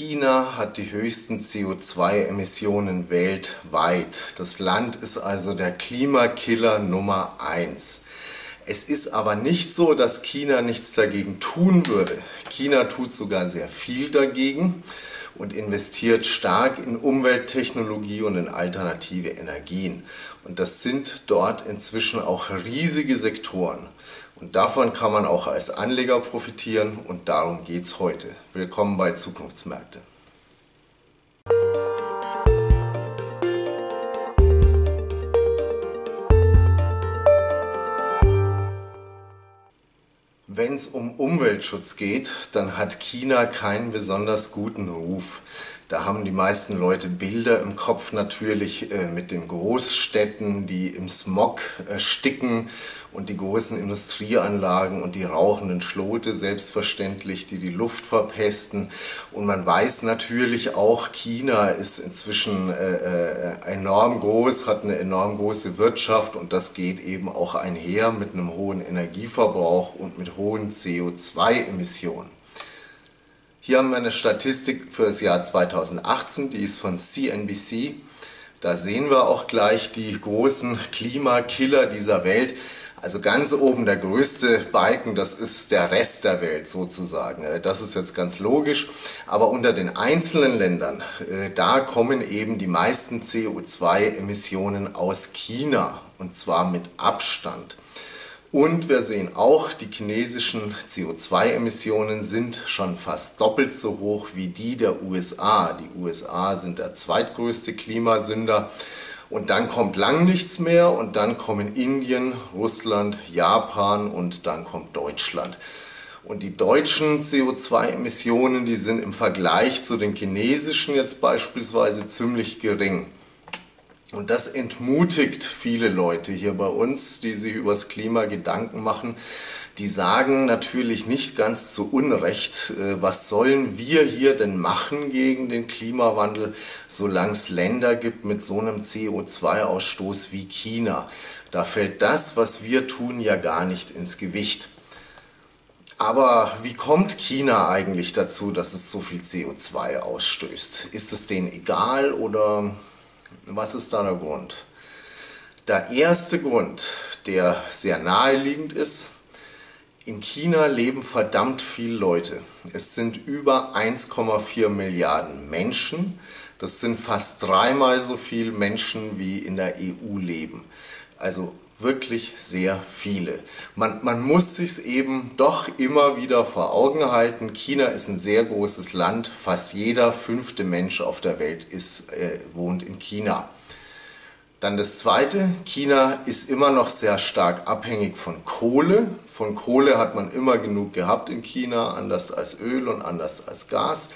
China hat die höchsten CO2-Emissionen weltweit. Das Land ist also der Klimakiller Nummer eins. Es ist aber nicht so, dass China nichts dagegen tun würde. China tut sogar sehr viel dagegen und investiert stark in Umwelttechnologie und in alternative Energien. Und das sind dort inzwischen auch riesige Sektoren. Und davon kann man auch als Anleger profitieren und darum geht es heute. Willkommen bei Zukunftsmärkte. Wenn es um Umweltschutz geht, dann hat China keinen besonders guten Ruf. Da haben die meisten Leute Bilder im Kopf natürlich äh, mit den Großstädten, die im Smog ersticken und die großen Industrieanlagen und die rauchenden Schlote selbstverständlich, die die Luft verpesten. Und man weiß natürlich auch, China ist inzwischen äh, äh, enorm groß, hat eine enorm große Wirtschaft und das geht eben auch einher mit einem hohen Energieverbrauch und mit hohen CO2-Emissionen. Hier haben wir eine Statistik für das Jahr 2018, die ist von CNBC. Da sehen wir auch gleich die großen Klimakiller dieser Welt. Also ganz oben der größte Balken, das ist der Rest der Welt sozusagen. Äh, das ist jetzt ganz logisch. Aber unter den einzelnen Ländern, äh, da kommen eben die meisten CO2-Emissionen aus China. Und zwar mit Abstand. Und wir sehen auch, die chinesischen CO2-Emissionen sind schon fast doppelt so hoch wie die der USA. Die USA sind der zweitgrößte Klimasünder. Und dann kommt lang nichts mehr und dann kommen Indien, Russland, Japan und dann kommt Deutschland. Und die deutschen CO2-Emissionen, die sind im Vergleich zu den chinesischen jetzt beispielsweise ziemlich gering. Und das entmutigt viele Leute hier bei uns, die sich über das Klima Gedanken machen. Die sagen natürlich nicht ganz zu Unrecht, äh, was sollen wir hier denn machen gegen den Klimawandel, solange es Länder gibt mit so einem CO2-Ausstoß wie China. Da fällt das, was wir tun, ja gar nicht ins Gewicht. Aber wie kommt China eigentlich dazu, dass es so viel CO2 ausstößt? Ist es denen egal oder was ist da der Grund? Der erste Grund, der sehr naheliegend ist, in China leben verdammt viele Leute. Es sind über 1,4 Milliarden Menschen. Das sind fast dreimal so viele Menschen wie in der EU leben. Also wirklich sehr viele. Man, man muss sich eben doch immer wieder vor Augen halten. China ist ein sehr großes Land. Fast jeder fünfte Mensch auf der Welt ist, äh, wohnt in China. Dann das Zweite, China ist immer noch sehr stark abhängig von Kohle. Von Kohle hat man immer genug gehabt in China, anders als Öl und anders als Gas.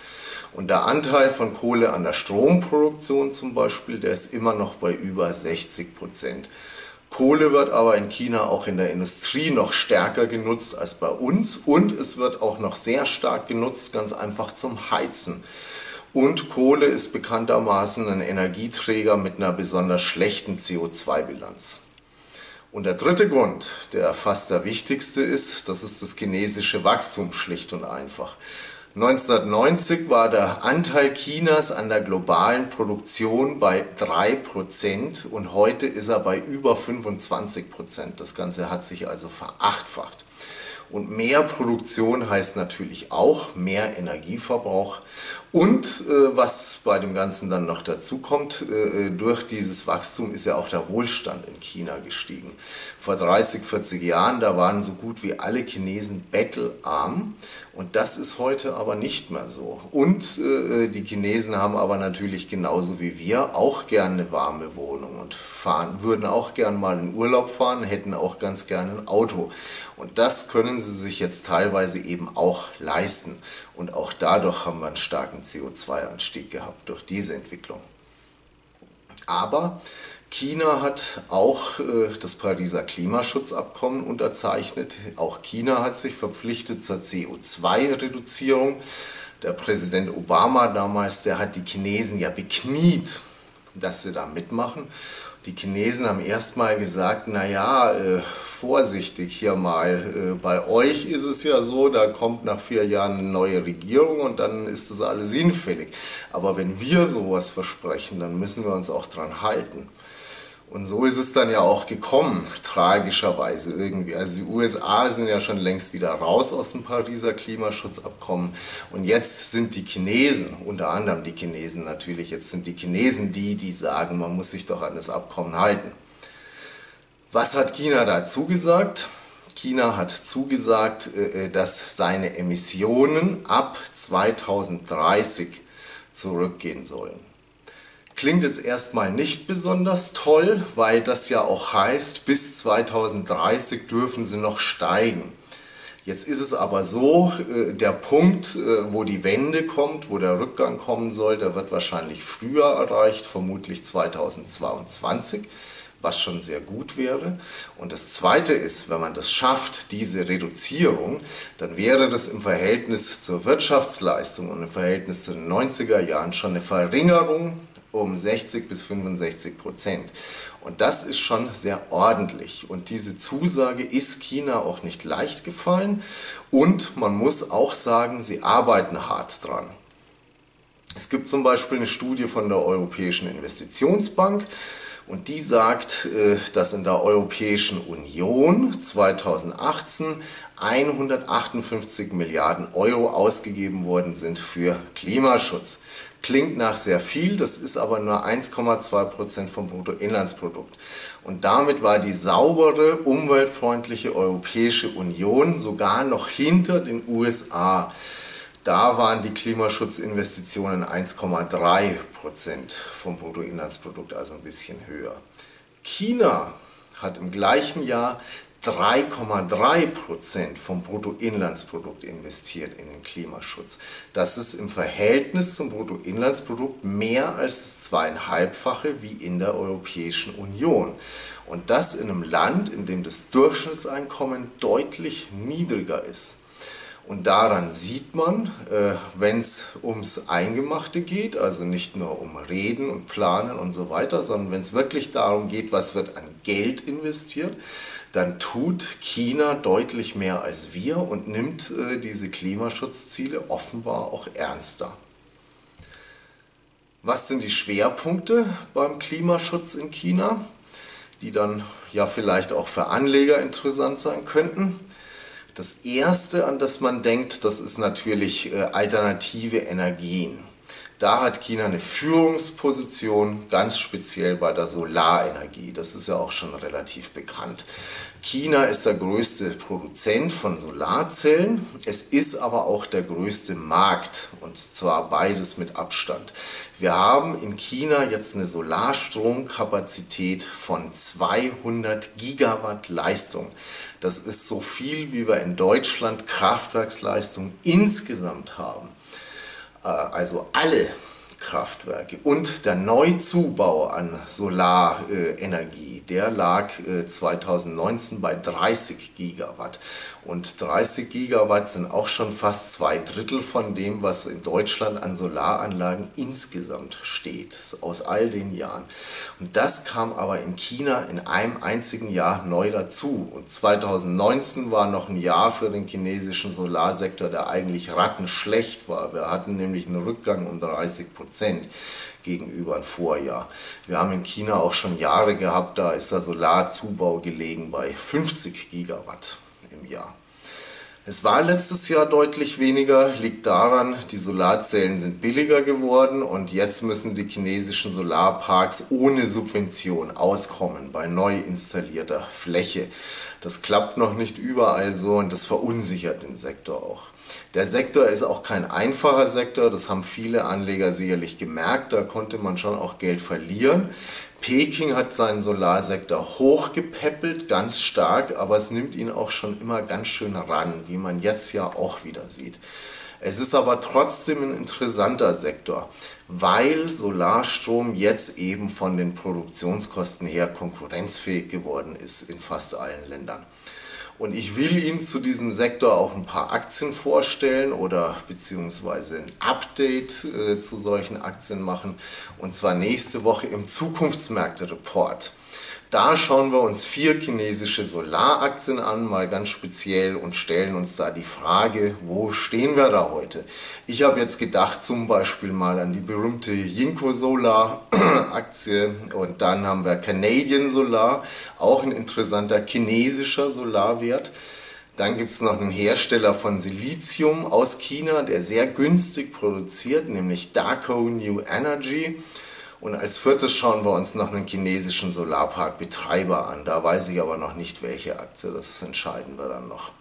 Und der Anteil von Kohle an der Stromproduktion zum Beispiel, der ist immer noch bei über 60 Prozent. Kohle wird aber in China auch in der Industrie noch stärker genutzt als bei uns und es wird auch noch sehr stark genutzt, ganz einfach zum Heizen. Und Kohle ist bekanntermaßen ein Energieträger mit einer besonders schlechten CO2-Bilanz. Und der dritte Grund, der fast der wichtigste ist, das ist das chinesische Wachstum schlicht und einfach. 1990 war der Anteil Chinas an der globalen Produktion bei 3% und heute ist er bei über 25%. Das Ganze hat sich also verachtfacht. Und mehr Produktion heißt natürlich auch mehr Energieverbrauch. Und äh, was bei dem Ganzen dann noch dazu kommt, äh, durch dieses Wachstum ist ja auch der Wohlstand in China gestiegen. Vor 30, 40 Jahren, da waren so gut wie alle Chinesen bettelarm und das ist heute aber nicht mehr so. Und äh, die Chinesen haben aber natürlich genauso wie wir auch gerne eine warme Wohnung und fahren, würden auch gern mal in Urlaub fahren, hätten auch ganz gerne ein Auto. Und das können sie sich jetzt teilweise eben auch leisten. Und auch dadurch haben wir einen starken CO2-Anstieg gehabt durch diese Entwicklung. Aber China hat auch äh, das Pariser Klimaschutzabkommen unterzeichnet. Auch China hat sich verpflichtet zur CO2-Reduzierung. Der Präsident Obama damals, der hat die Chinesen ja bekniet, dass sie da mitmachen. Die Chinesen haben erstmal gesagt, naja, äh, vorsichtig hier mal, äh, bei euch ist es ja so, da kommt nach vier Jahren eine neue Regierung und dann ist das alles hinfällig. Aber wenn wir sowas versprechen, dann müssen wir uns auch dran halten. Und so ist es dann ja auch gekommen, tragischerweise irgendwie. Also die USA sind ja schon längst wieder raus aus dem Pariser Klimaschutzabkommen. Und jetzt sind die Chinesen, unter anderem die Chinesen natürlich, jetzt sind die Chinesen die, die sagen, man muss sich doch an das Abkommen halten. Was hat China da zugesagt? China hat zugesagt, äh, äh, dass seine Emissionen ab 2030 zurückgehen sollen. Klingt jetzt erstmal nicht besonders toll, weil das ja auch heißt, bis 2030 dürfen sie noch steigen. Jetzt ist es aber so, äh, der Punkt, äh, wo die Wende kommt, wo der Rückgang kommen soll, der wird wahrscheinlich früher erreicht, vermutlich 2022, was schon sehr gut wäre. Und das Zweite ist, wenn man das schafft, diese Reduzierung, dann wäre das im Verhältnis zur Wirtschaftsleistung und im Verhältnis zu den 90er Jahren schon eine Verringerung um 60 bis 65 Prozent. Und das ist schon sehr ordentlich. Und diese Zusage ist China auch nicht leicht gefallen. Und man muss auch sagen, sie arbeiten hart dran. Es gibt zum Beispiel eine Studie von der Europäischen Investitionsbank, und die sagt, äh, dass in der Europäischen Union 2018 158 Milliarden Euro ausgegeben worden sind für Klimaschutz. Klingt nach sehr viel, das ist aber nur 1,2 Prozent vom Bruttoinlandsprodukt. Und damit war die saubere, umweltfreundliche Europäische Union sogar noch hinter den USA. Da waren die Klimaschutzinvestitionen 1,3 Prozent vom Bruttoinlandsprodukt, also ein bisschen höher. China hat im gleichen Jahr 3,3 Prozent vom Bruttoinlandsprodukt investiert in den Klimaschutz. Das ist im Verhältnis zum Bruttoinlandsprodukt mehr als zweieinhalbfache wie in der Europäischen Union. Und das in einem Land, in dem das Durchschnittseinkommen deutlich niedriger ist. Und daran sieht man, äh, wenn es ums Eingemachte geht, also nicht nur um Reden und Planen und so weiter, sondern wenn es wirklich darum geht, was wird an Geld investiert, dann tut China deutlich mehr als wir und nimmt äh, diese Klimaschutzziele offenbar auch ernster. Was sind die Schwerpunkte beim Klimaschutz in China, die dann ja vielleicht auch für Anleger interessant sein könnten? Das erste, an das man denkt, das ist natürlich äh, alternative Energien. Da hat China eine Führungsposition, ganz speziell bei der Solarenergie. Das ist ja auch schon relativ bekannt. China ist der größte Produzent von Solarzellen. Es ist aber auch der größte Markt und zwar beides mit Abstand. Wir haben in China jetzt eine Solarstromkapazität von 200 Gigawatt Leistung. Das ist so viel, wie wir in Deutschland Kraftwerksleistung insgesamt haben. Äh, also alle Kraftwerke und der Neuzubau an Solarenergie, der lag 2019 äh, bei 30 Gigawatt. Und 30 Gigawatt sind auch schon fast zwei Drittel von dem, was in Deutschland an Solaranlagen insgesamt steht, aus all den Jahren. Und das kam aber in China in einem einzigen Jahr neu dazu. Und 2019 war noch ein Jahr für den chinesischen Solarsektor, der eigentlich rattenschlecht war. Wir hatten nämlich einen Rückgang um 30 Prozent gegenüber ein Vorjahr. Wir haben in China auch schon Jahre gehabt, da ist der Solarzubau gelegen bei 50 Gigawatt im Jahr. Es war letztes Jahr deutlich weniger, liegt daran, die Solarzellen sind billiger geworden und jetzt müssen die chinesischen Solarparks ohne Subvention auskommen bei neu installierter Fläche. Das klappt noch nicht überall so und das verunsichert den Sektor auch. Der Sektor ist auch kein einfacher Sektor, das haben viele Anleger sicherlich gemerkt, da konnte man schon auch Geld verlieren. Peking hat seinen Solarsektor hochgepäppelt, ganz stark, aber es nimmt ihn auch schon immer ganz schön ran, wie man jetzt ja auch wieder sieht. Es ist aber trotzdem ein interessanter Sektor, weil Solarstrom jetzt eben von den Produktionskosten her konkurrenzfähig geworden ist in fast allen Ländern. Und ich will Ihnen zu diesem Sektor auch ein paar Aktien vorstellen oder beziehungsweise ein Update äh, zu solchen Aktien machen. Und zwar nächste Woche im Zukunftsmärkte-Report. Da schauen wir uns vier chinesische Solaraktien an, mal ganz speziell und stellen uns da die Frage, wo stehen wir da heute? Ich habe jetzt gedacht zum Beispiel mal an die berühmte Yinko Solar Aktie und dann haben wir Canadian Solar, auch ein interessanter chinesischer Solarwert. Dann gibt es noch einen Hersteller von Silizium aus China, der sehr günstig produziert, nämlich Daco New Energy. Und als viertes schauen wir uns noch einen chinesischen Solarparkbetreiber an. Da weiß ich aber noch nicht, welche Aktie, das entscheiden wir dann noch.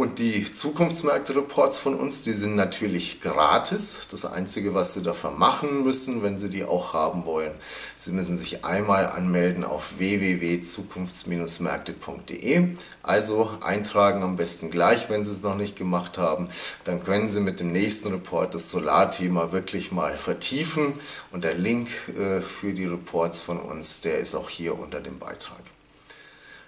Und die Zukunftsmärkte-Reports von uns, die sind natürlich gratis. Das Einzige, was Sie dafür machen müssen, wenn Sie die auch haben wollen, Sie müssen sich einmal anmelden auf www.zukunfts-märkte.de. Also eintragen am besten gleich, wenn Sie es noch nicht gemacht haben. Dann können Sie mit dem nächsten Report das Solarthema wirklich mal vertiefen. Und der Link äh, für die Reports von uns, der ist auch hier unter dem Beitrag.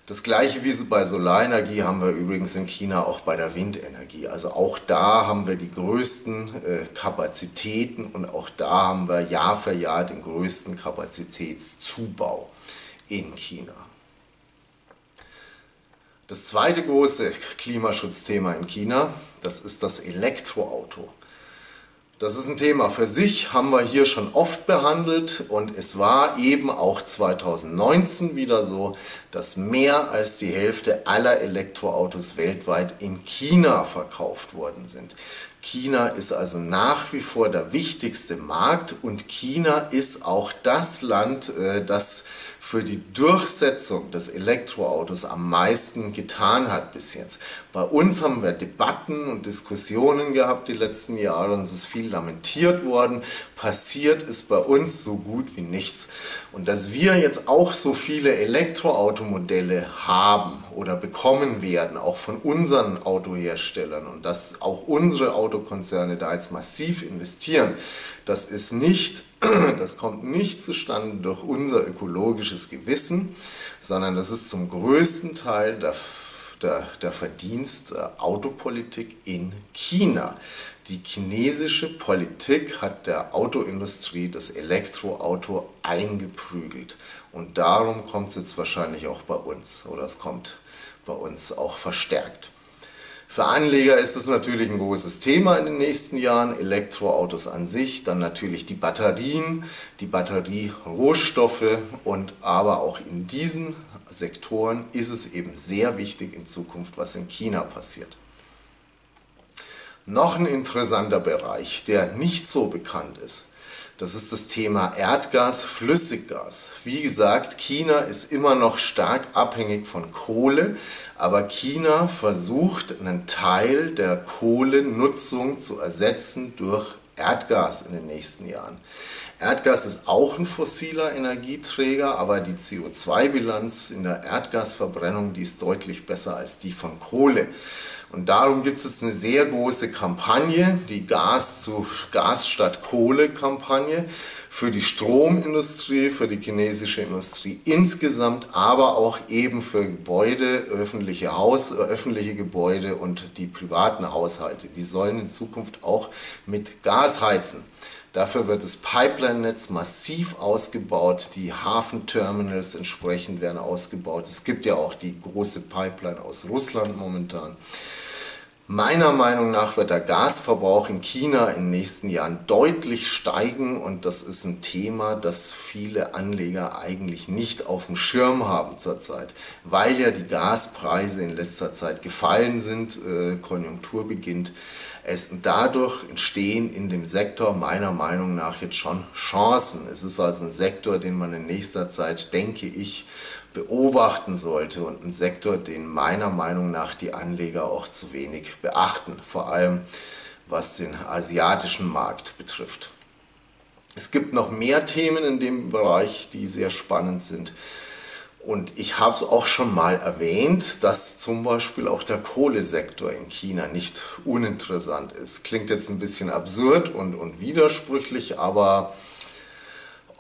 Das gleiche wie bei Solarenergie haben wir übrigens in China auch bei der Windenergie. Also auch da haben wir die größten äh, Kapazitäten und auch da haben wir Jahr für Jahr den größten Kapazitätszubau in China. Das zweite große Klimaschutzthema in China, das ist das Elektroauto. Das ist ein Thema für sich, haben wir hier schon oft behandelt und es war eben auch 2019 wieder so, dass mehr als die Hälfte aller Elektroautos weltweit in China verkauft worden sind. China ist also nach wie vor der wichtigste Markt und China ist auch das Land, äh, das für die Durchsetzung des Elektroautos am meisten getan hat bis jetzt. Bei uns haben wir Debatten und Diskussionen gehabt die letzten Jahre und es ist viel lamentiert worden. Passiert ist bei uns so gut wie nichts. Und dass wir jetzt auch so viele Elektroautomodelle haben oder bekommen werden, auch von unseren Autoherstellern und dass auch unsere Autokonzerne da jetzt massiv investieren, das ist nicht das kommt nicht zustande durch unser ökologisches Gewissen, sondern das ist zum größten Teil der, der, der Verdienst der Autopolitik in China. Die chinesische Politik hat der Autoindustrie das Elektroauto eingeprügelt. Und darum kommt es jetzt wahrscheinlich auch bei uns oder es kommt bei uns auch verstärkt. Für Anleger ist es natürlich ein großes Thema in den nächsten Jahren, Elektroautos an sich, dann natürlich die Batterien, die Batterierohstoffe und aber auch in diesen Sektoren ist es eben sehr wichtig in Zukunft, was in China passiert. Noch ein interessanter Bereich, der nicht so bekannt ist, das ist das Thema Erdgas, Flüssiggas. Wie gesagt, China ist immer noch stark abhängig von Kohle, aber China versucht einen Teil der Kohlenutzung zu ersetzen durch Erdgas in den nächsten Jahren. Erdgas ist auch ein fossiler Energieträger, aber die CO2-Bilanz in der Erdgasverbrennung, die ist deutlich besser als die von Kohle. Und darum gibt es jetzt eine sehr große Kampagne, die Gas zu Gas statt Kohle Kampagne für die Stromindustrie, für die chinesische Industrie insgesamt, aber auch eben für Gebäude, öffentliche, Haus, öffentliche Gebäude und die privaten Haushalte. Die sollen in Zukunft auch mit Gas heizen. Dafür wird das Pipeline-Netz massiv ausgebaut, die Hafenterminals entsprechend werden ausgebaut. Es gibt ja auch die große Pipeline aus Russland momentan. Meiner Meinung nach wird der Gasverbrauch in China in den nächsten Jahren deutlich steigen und das ist ein Thema, das viele Anleger eigentlich nicht auf dem Schirm haben zurzeit, weil ja die Gaspreise in letzter Zeit gefallen sind, äh, Konjunktur beginnt. Es, dadurch entstehen in dem Sektor meiner Meinung nach jetzt schon Chancen. Es ist also ein Sektor, den man in nächster Zeit, denke ich, beobachten sollte und ein Sektor, den meiner Meinung nach die Anleger auch zu wenig beachten, vor allem was den asiatischen Markt betrifft. Es gibt noch mehr Themen in dem Bereich, die sehr spannend sind. Und ich habe es auch schon mal erwähnt, dass zum Beispiel auch der Kohlesektor in China nicht uninteressant ist. Klingt jetzt ein bisschen absurd und, und widersprüchlich, aber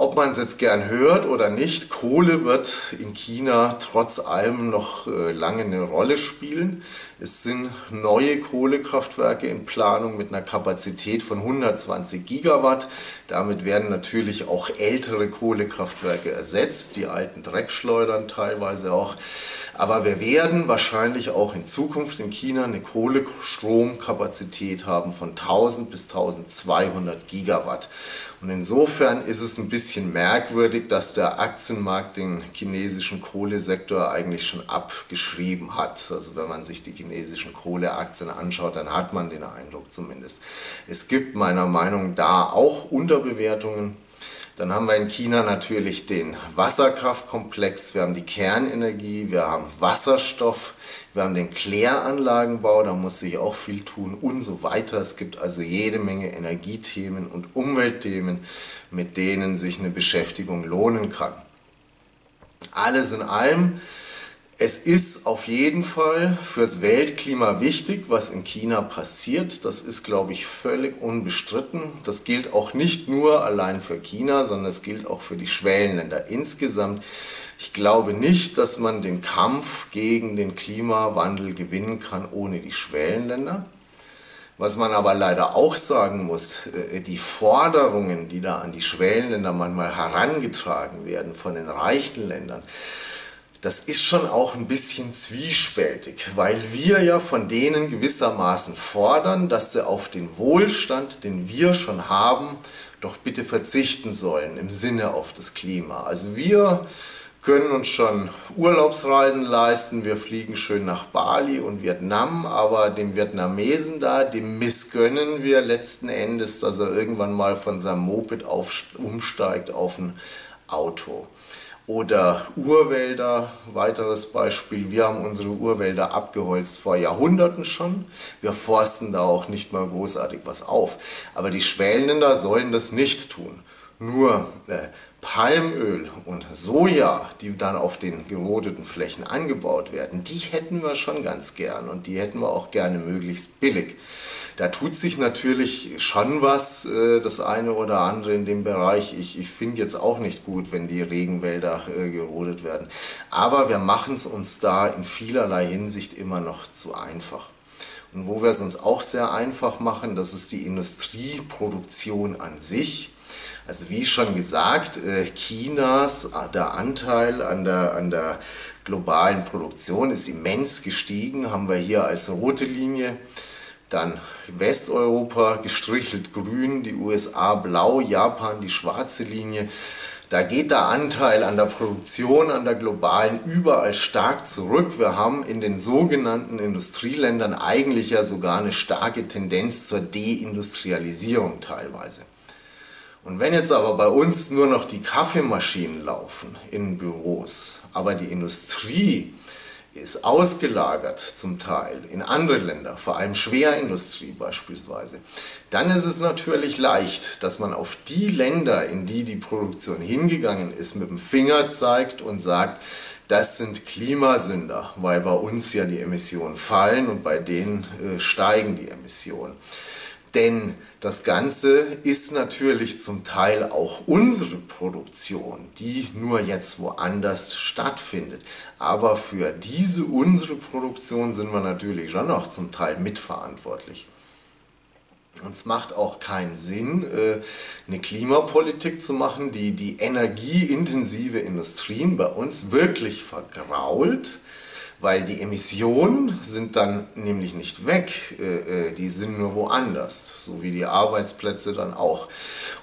Ob man es jetzt gern hört oder nicht, Kohle wird in China trotz allem noch äh, lange eine Rolle spielen. Es sind neue Kohlekraftwerke in Planung mit einer Kapazität von 120 Gigawatt. Damit werden natürlich auch ältere Kohlekraftwerke ersetzt, die alten Dreckschleudern teilweise auch. Aber wir werden wahrscheinlich auch in Zukunft in China eine Kohlestromkapazität haben von 1000 bis 1200 Gigawatt. Und insofern ist es ein bisschen merkwürdig, dass der Aktienmarkt den chinesischen Kohlesektor eigentlich schon abgeschrieben hat. Also wenn man sich die chinesischen Kohleaktien anschaut, dann hat man den Eindruck zumindest. Es gibt meiner Meinung nach da auch Unterbewertungen. Dann haben wir in China natürlich den Wasserkraftkomplex, wir haben die Kernenergie, wir haben Wasserstoff, wir haben den Kläranlagenbau, da muss sich auch viel tun und so weiter. Es gibt also jede Menge Energiethemen und Umweltthemen, mit denen sich eine Beschäftigung lohnen kann. Alles in allem es ist auf jeden Fall fürs Weltklima wichtig, was in China passiert. Das ist, glaube ich, völlig unbestritten. Das gilt auch nicht nur allein für China, sondern es gilt auch für die Schwellenländer insgesamt. Ich glaube nicht, dass man den Kampf gegen den Klimawandel gewinnen kann ohne die Schwellenländer. Was man aber leider auch sagen muss, äh, die Forderungen, die da an die Schwellenländer manchmal herangetragen werden von den reichen Ländern, das ist schon auch ein bisschen zwiespältig, weil wir ja von denen gewissermaßen fordern, dass sie auf den Wohlstand, den wir schon haben, doch bitte verzichten sollen im Sinne auf das Klima. Also wir können uns schon Urlaubsreisen leisten, wir fliegen schön nach Bali und Vietnam, aber dem Vietnamesen da, dem missgönnen wir letzten Endes, dass er irgendwann mal von seinem Moped umsteigt auf ein Auto. Oder Urwälder, weiteres Beispiel. Wir haben unsere Urwälder abgeholzt vor Jahrhunderten schon. Wir forsten da auch nicht mal großartig was auf. Aber die Schwellenländer sollen das nicht tun. Nur äh, Palmöl und Soja, die dann auf den gerodeten Flächen angebaut werden, die hätten wir schon ganz gern und die hätten wir auch gerne möglichst billig. Da tut sich natürlich schon was, äh, das eine oder andere in dem Bereich. Ich, ich finde jetzt auch nicht gut, wenn die Regenwälder äh, gerodet werden. Aber wir machen es uns da in vielerlei Hinsicht immer noch zu einfach. Und wo wir es uns auch sehr einfach machen, das ist die Industrieproduktion an sich. Also wie schon gesagt, äh, Chinas, äh, der Anteil an der, an der globalen Produktion ist immens gestiegen, haben wir hier als rote Linie. Dann Westeuropa gestrichelt grün, die USA blau, Japan die schwarze Linie. Da geht der Anteil an der Produktion, an der globalen überall stark zurück. Wir haben in den sogenannten Industrieländern eigentlich ja sogar eine starke Tendenz zur Deindustrialisierung teilweise. Und wenn jetzt aber bei uns nur noch die Kaffeemaschinen laufen in Büros, aber die Industrie ist ausgelagert zum Teil in andere Länder, vor allem Schwerindustrie beispielsweise, dann ist es natürlich leicht, dass man auf die Länder, in die die Produktion hingegangen ist, mit dem Finger zeigt und sagt, das sind Klimasünder, weil bei uns ja die Emissionen fallen und bei denen äh, steigen die Emissionen. Denn das Ganze ist natürlich zum Teil auch unsere Produktion, die nur jetzt woanders stattfindet. Aber für diese unsere Produktion sind wir natürlich schon noch zum Teil mitverantwortlich. Und es macht auch keinen Sinn, äh, eine Klimapolitik zu machen, die die energieintensive Industrien bei uns wirklich vergrault weil die Emissionen sind dann nämlich nicht weg, äh, äh, die sind nur woanders, so wie die Arbeitsplätze dann auch.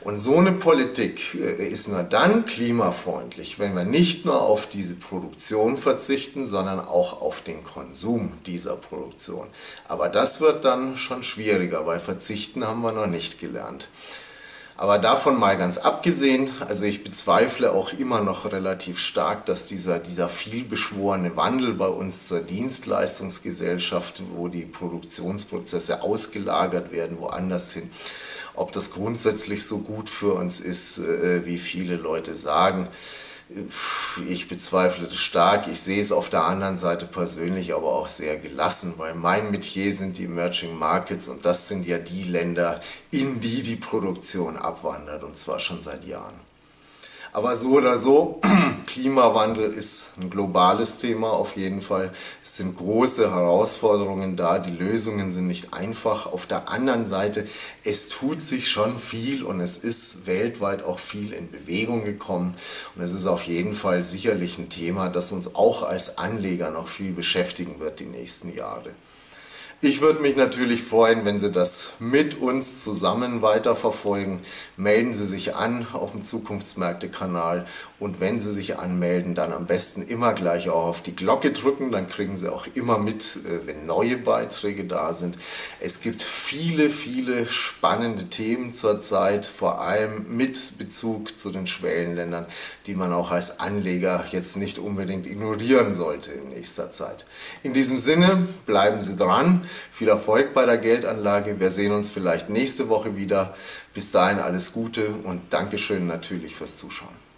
Und so eine Politik äh, ist nur dann klimafreundlich, wenn wir nicht nur auf diese Produktion verzichten, sondern auch auf den Konsum dieser Produktion. Aber das wird dann schon schwieriger, weil verzichten haben wir noch nicht gelernt. Aber davon mal ganz abgesehen, also ich bezweifle auch immer noch relativ stark, dass dieser, dieser vielbeschworene Wandel bei uns zur Dienstleistungsgesellschaft, wo die Produktionsprozesse ausgelagert werden, woanders hin, ob das grundsätzlich so gut für uns ist, äh, wie viele Leute sagen. Ich bezweifle das stark. Ich sehe es auf der anderen Seite persönlich aber auch sehr gelassen, weil mein Metier sind die Emerging Markets und das sind ja die Länder, in die die Produktion abwandert und zwar schon seit Jahren. Aber so oder so, Klimawandel ist ein globales Thema auf jeden Fall. Es sind große Herausforderungen da, die Lösungen sind nicht einfach. Auf der anderen Seite, es tut sich schon viel und es ist weltweit auch viel in Bewegung gekommen. Und es ist auf jeden Fall sicherlich ein Thema, das uns auch als Anleger noch viel beschäftigen wird die nächsten Jahre. Ich würde mich natürlich freuen, wenn Sie das mit uns zusammen weiterverfolgen. Melden Sie sich an auf dem Zukunftsmärkte-Kanal und wenn Sie sich anmelden, dann am besten immer gleich auch auf die Glocke drücken. Dann kriegen Sie auch immer mit, äh, wenn neue Beiträge da sind. Es gibt viele, viele spannende Themen zurzeit, vor allem mit Bezug zu den Schwellenländern, die man auch als Anleger jetzt nicht unbedingt ignorieren sollte in nächster Zeit. In diesem Sinne bleiben Sie dran. Viel Erfolg bei der Geldanlage. Wir sehen uns vielleicht nächste Woche wieder. Bis dahin alles Gute und Dankeschön natürlich fürs Zuschauen.